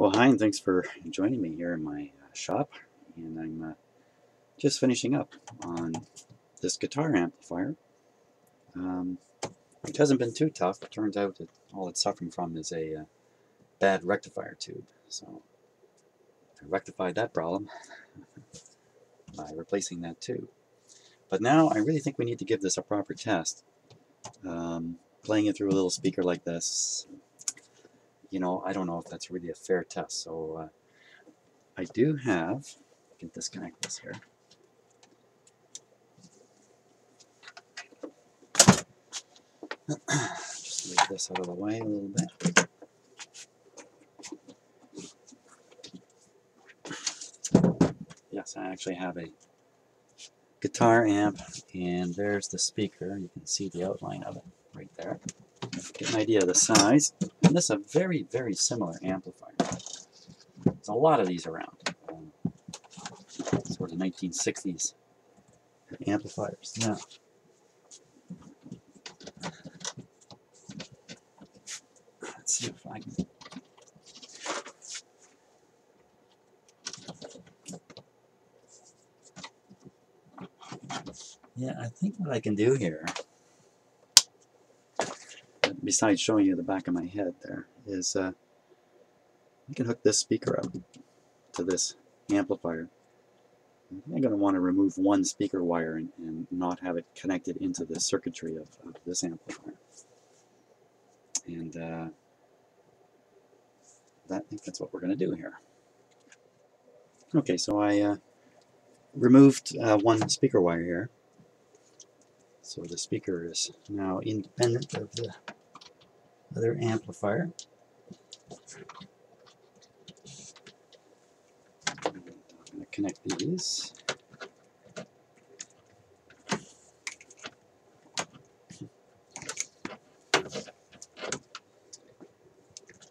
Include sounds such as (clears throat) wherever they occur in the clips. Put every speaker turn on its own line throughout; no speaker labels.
Well, hi, and thanks for joining me here in my uh, shop. And I'm uh, just finishing up on this guitar amplifier. Um, it hasn't been too tough. It turns out that all it's suffering from is a uh, bad rectifier tube. So I rectified that problem (laughs) by replacing that tube. But now I really think we need to give this a proper test. Um, playing it through a little speaker like this, you know, I don't know if that's really a fair test. So uh, I do have, I can disconnect this here. Just leave this out of the way a little bit. Yes, I actually have a guitar amp and there's the speaker. You can see the outline of it right there. Get an idea of the size. And this is a very, very similar amplifier. There's a lot of these around. Sort of 1960s amplifiers. Now, let's see if I can Yeah, I think what I can do here, besides showing you the back of my head there, is uh, I can hook this speaker up to this amplifier. I'm going to want to remove one speaker wire and, and, not have it connected into the circuitry of, of this amplifier. And uh, that, I think that's what we're going to do here. Okay, so I uh, removed uh, one speaker wire here. So the speaker is now independent of the other amplifier. I'm going to connect these.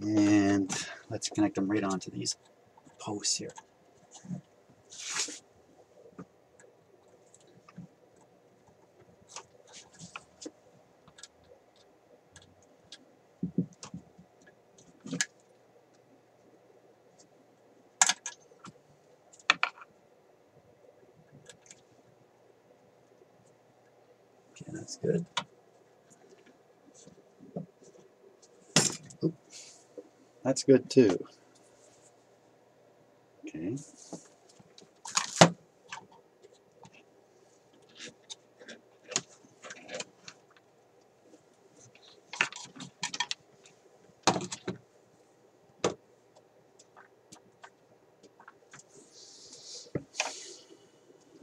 And let's connect them right onto these posts here. Okay, that's good. Oop. Good too. Okay.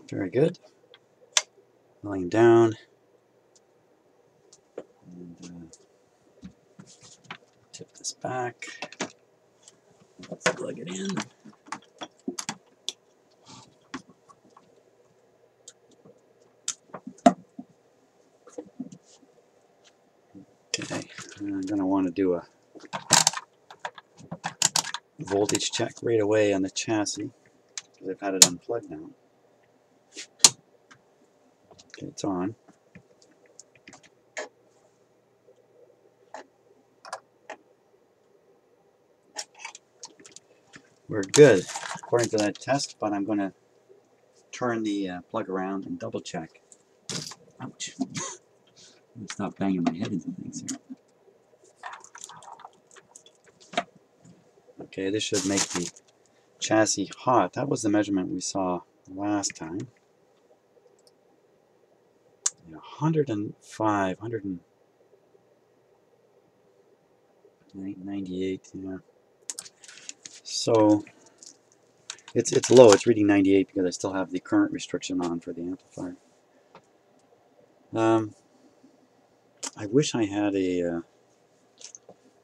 Very good. Laying down. And, uh, tip this back. In. Okay, I'm going to want to do a voltage check right away on the chassis because I've had it unplugged now. Okay, it's on. We're good according to that test, but I'm going to turn the uh, plug around and double check. Ouch. Stop banging my head into things here. Okay, this should make the chassis hot. That was the measurement we saw last time. 105, 198, yeah. So it's it's low. It's reading 98 because I still have the current restriction on for the amplifier. Um, I wish I had a uh,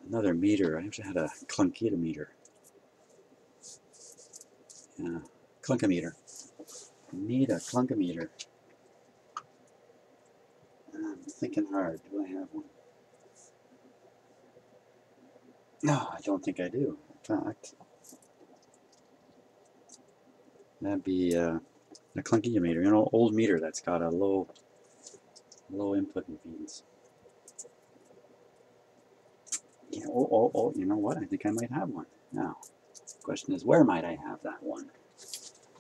another meter. I wish I had a clunkometer. Yeah, clunkometer. Need a clunkometer. I'm thinking hard. Do I have one? No, I don't think I do. In fact, that'd be uh, a clunky meter, you know, old meter that's got a low, low input impedance. Yeah, oh, oh, oh, you know what? I think I might have one now. question is, where might I have that one?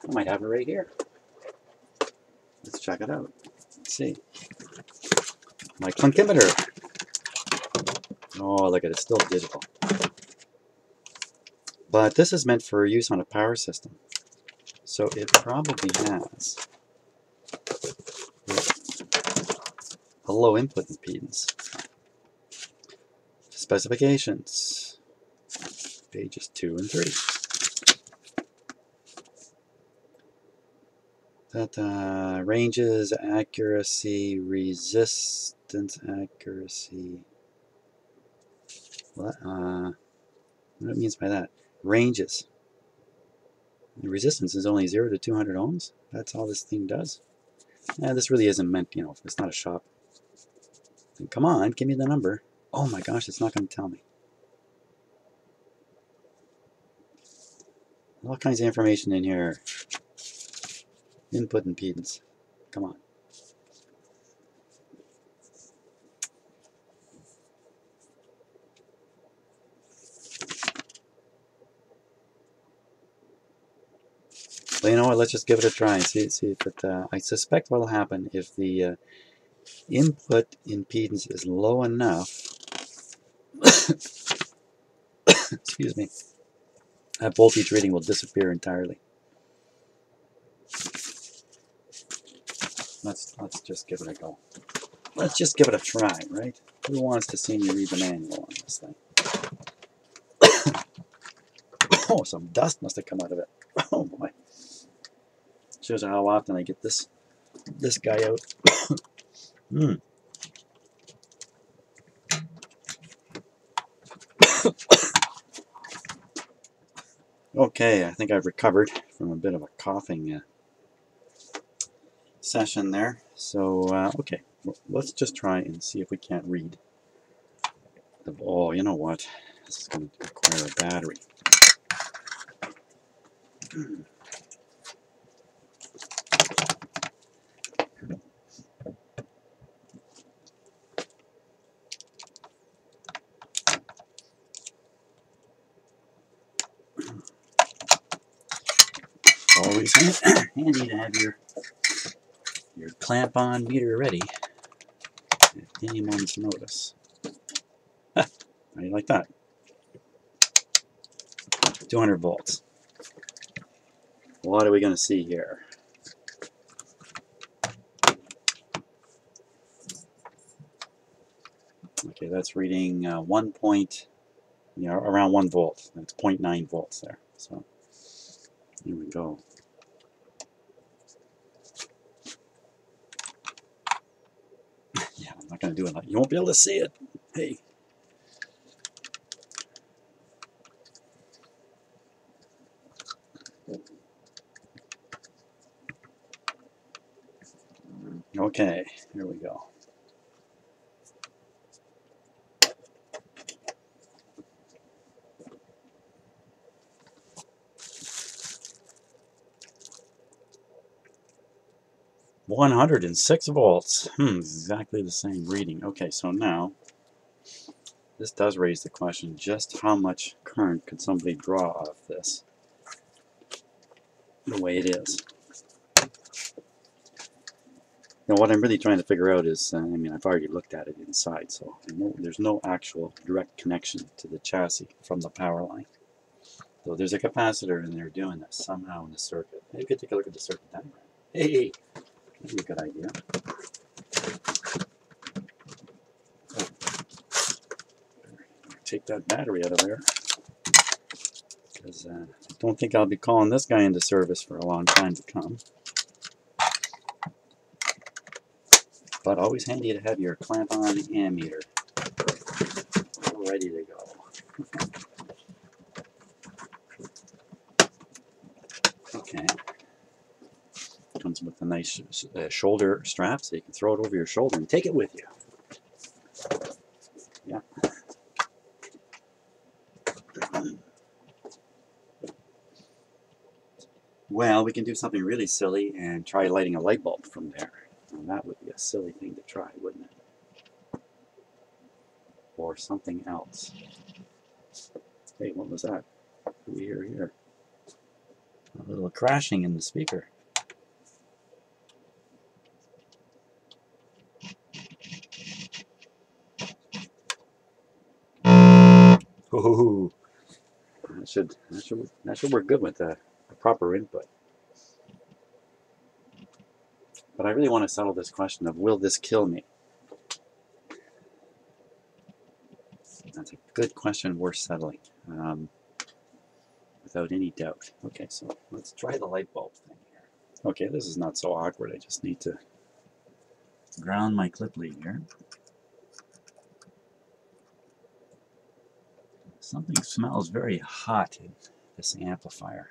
I might have it right here. Let's check it out. Let's see. My clinkimeter. Oh, look at it, it's still digital. But this is meant for use on a power system. So it probably has a low input impedance. Specifications, pages 2 and 3. That uh, ranges, accuracy, resistance, accuracy. What? Uh, what it means by that? Ranges. The resistance is only 0 to 200 ohms. That's all this thing does. Yeah, this really isn't meant, you know, it's not a shop. Then come on, give me the number. Oh my gosh, it's not going to tell me. All kinds of information in here. Input impedance. Come on. But you know what? Let's just give it a try and see see if it. Uh, I suspect what will happen if the uh, input impedance is low enough. (coughs) excuse me. That voltage reading will disappear entirely. Let's let's just give it a go. Let's just give it a try, right? Who wants to see me read the manual on this thing? (coughs) oh, some dust must have come out of it. (coughs) Oh boy. Shows how often I get this this guy out. (coughs) Hmm. okay, I think I've recovered from a bit of a coughing uh, session there. So, uh, okay, let's just try and see if we can't read. The, oh, you know what? This is going to require a battery. (clears throat) Always handy to have your your clamp-on meter ready at any moment's notice. (laughs) How do you like that? 200 volts. What are we going to see here? Okay, that's reading uh, 1 point, you know, around 1 volt. That's 0.9 volts there. So here we go. Yeah, I'm not going to do it. You won't be able to see it. Hey. Okay, here we go. One hundred and six volts. Hmm, exactly the same reading. Okay, so now this does raise the question: just how much current could somebody draw off this? The way it is. Now what I'm really trying to figure out is, uh, I mean, I've already looked at it inside, so no, there's no actual direct connection to the chassis from the power line. So there's a capacitor in there doing this somehow in the circuit. Maybe could take a look at the circuit diagram. Hey, a good idea. Take that battery out of there. Because uh, I don't think I'll be calling this guy into service for a long time to come. but always handy to have your clamp-on ammeter ready to go. okay. Comes with a nice uh, shoulder strap so you can throw it over your shoulder and take it with you. Yeah. Well, we can do something really silly and try lighting a light bulb from there. And that would be a silly thing to try, wouldn't it? Or something else. Hey, what was that? We hear here? A little crashing in the speaker. Should that should that should work good with the proper input. But I really want to settle this question of will this kill me? That's a good question worth settling, um, without any doubt. Okay, so let's try the light bulb thing here. Okay, this is not so awkward. I just need to ground my clip lead here. Something smells very hot in this amplifier.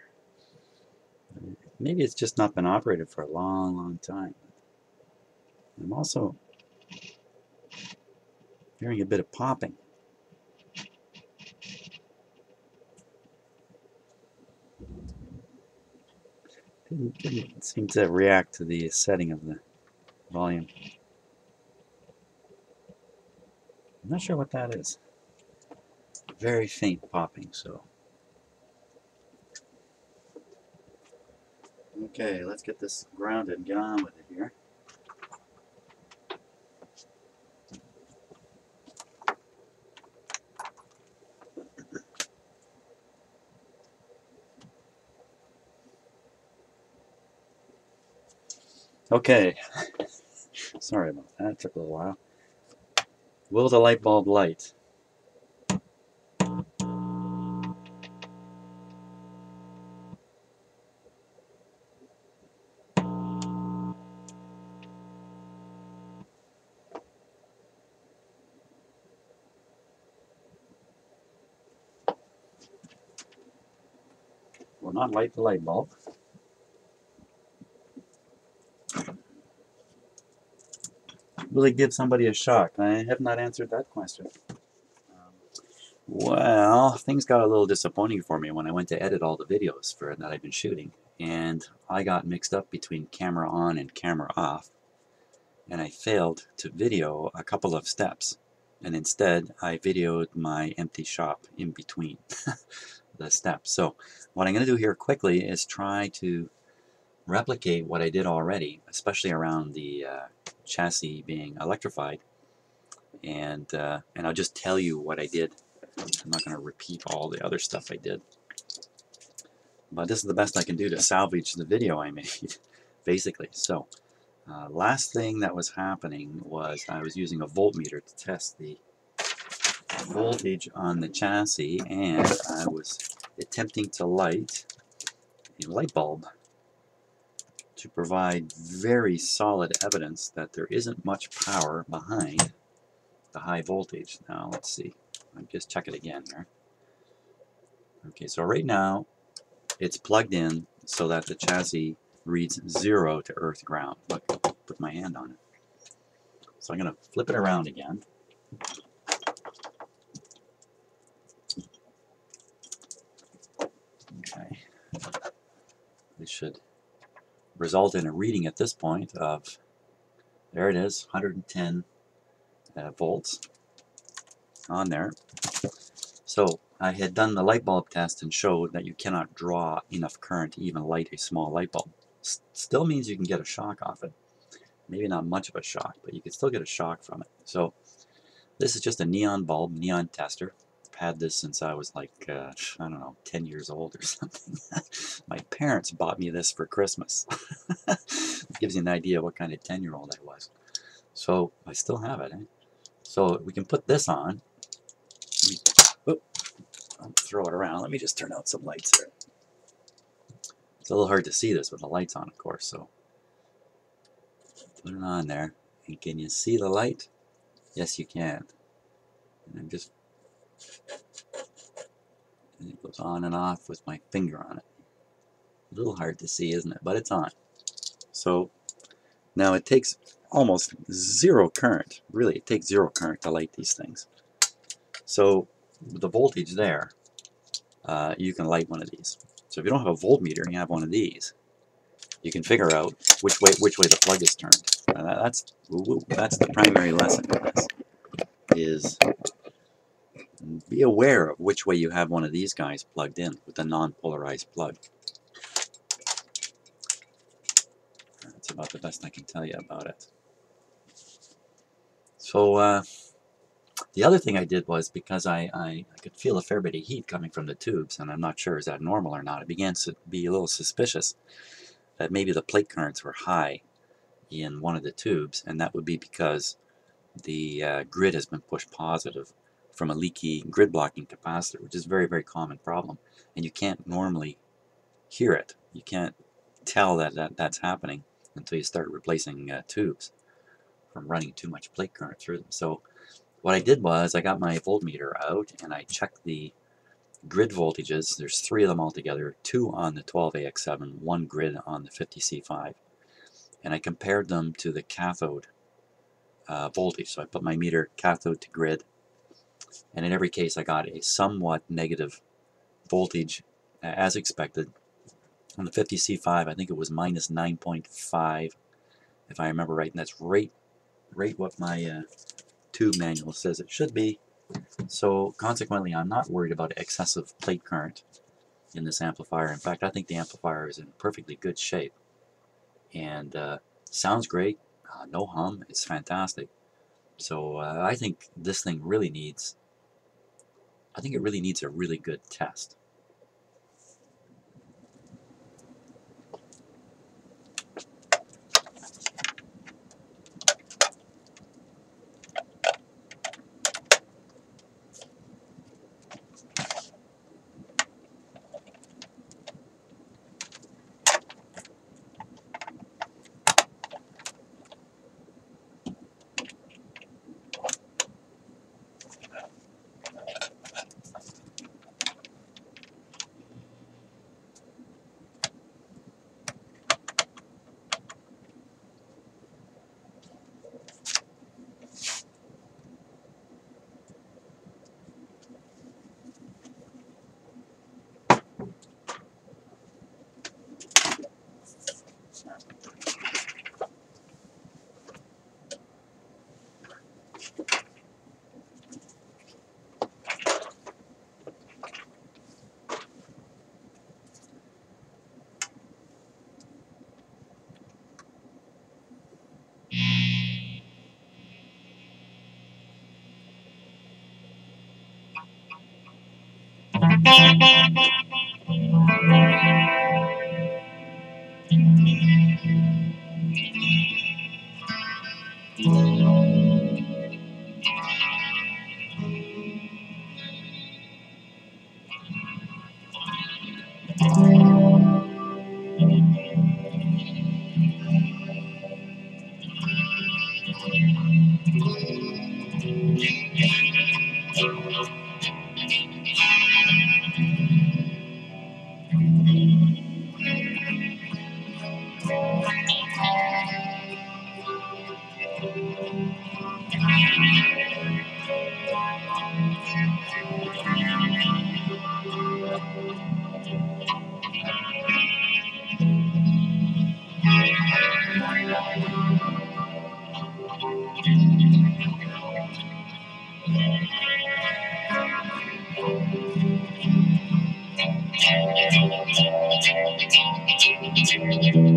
Maybe it's just not been operated for a long, long time. I'm also hearing a bit of popping. Didn't, didn't seem to react to the setting of the volume. I'm not sure what that is. Very faint popping, so. Okay, let's get this grounded and get on with it here. Okay, (laughs) sorry about that, it took a little while. Will the light bulb light? Will not light the light bulb. Will it give somebody a shock? I have not answered that question. Well, things got a little disappointing for me when I went to edit all the videos for that I've been shooting, and I got mixed up between camera on and camera off, and I failed to video a couple of steps, and instead I videoed my empty shop in between (laughs) the steps. So what I'm going to do here quickly is try to replicate what I did already, especially around the uh, chassis being electrified, and uh, and I'll just tell you what I did. I'm not going to repeat all the other stuff I did, but this is the best I can do to salvage the video I made, (laughs) basically. So, uh, last thing that was happening was I was using a voltmeter to test the voltage on the chassis, and I was attempting to light a light bulb to provide very solid evidence that there isn't much power behind the high voltage. Now let's see. I'll just check it again here. Okay, so right now it's plugged in so that the chassis reads zero to earth ground. Look, put my hand on it. So I'm going to flip it around again. Okay. This should result in a reading at this point of, there it is, 110 uh, volts on there. So I had done the light bulb test and showed that you cannot draw enough current to even light a small light bulb. S still means you can get a shock off it. Maybe not much of a shock, but you can still get a shock from it. So this is just a neon bulb, neon tester had this since I was like, uh, I don't know, 10 years old or (laughs) something. My parents bought me this for Christmas. (laughs) gives you an idea what kind of 10 year old I was. So I still have it. Eh? So we can put this on. I'll throw it around. Let me just turn out some lights here. It's a little hard to see this with the lights on, of course. So put it on there. And can you see the light? Yes, you can. And I'm just and it goes on and off with my finger on it. A little hard to see, isn't it? But it's on. So now it takes almost zero current. Really, it takes zero current to light these things. So the voltage there, uh, you can light one of these. So if you don't have a voltmeter and you have one of these, you can figure out which way which way the plug is turned. Uh, that's that's the primary lesson in this. Is be aware of which way you have one of these guys plugged in with a non-polarized plug. That's about the best I can tell you about it. So uh, the other thing I did was because I, I, I, could feel a fair bit of heat coming from the tubes, and I'm not sure is that normal or not, It began to be a little suspicious that maybe the plate currents were high in one of the tubes, and that would be because the uh, grid has been pushed positive from a leaky grid blocking capacitor, which is a very, very common problem. And you can't normally hear it. You can't tell that, that that's happening until you start replacing uh, tubes from running too much plate current through them. So what I did was I got my voltmeter out and I checked the grid voltages. There's three of them altogether, two on the 12AX7, one grid on the 50C5. And I compared them to the cathode uh, voltage. So I put my meter cathode to grid and in every case I got a somewhat negative voltage as expected. On the 50C5 I think it was minus 9.5 if I remember right and that's right, right what my uh, tube manual says it should be. So consequently I'm not worried about excessive plate current in this amplifier. In fact I think the amplifier is in perfectly good shape and uh, sounds great, uh, no hum, it's fantastic. So uh, I think this thing really needs, I think it really needs a really good test. Thank you. Thank you.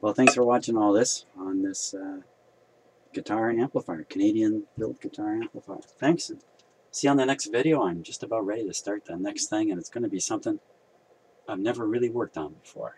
Well, thanks for watching all this on this uh, guitar amplifier, Canadian built guitar amplifier. Thanks. See you on the next video. I'm just about ready to start the next thing, and it's going to be something I've never really worked on before.